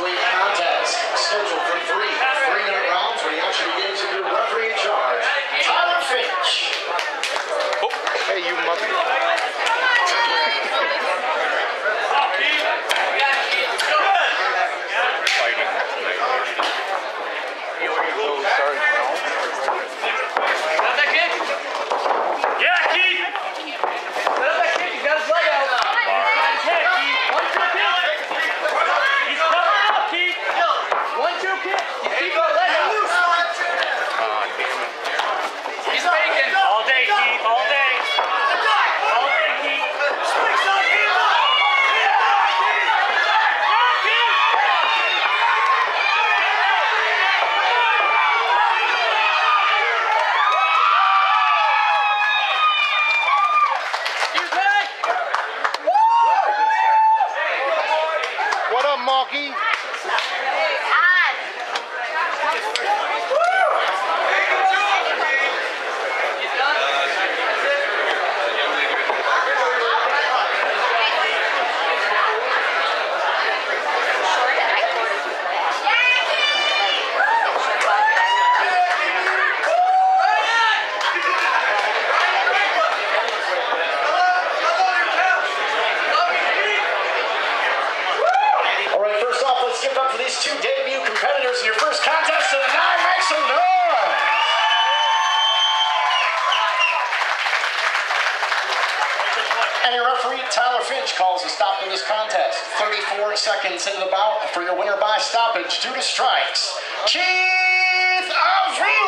three contest scheduled for three three-minute rounds when he actually gives you your referee in charge, Tyler Finch. Oh. Hey, you muppet. Up, Marky? All give it up for these two debut competitors in your first contest of the night. Make some noise! And your referee, Tyler Finch, calls a stop in this contest. 34 seconds into the bout for your winner by stoppage due to strikes, Keith Aviles.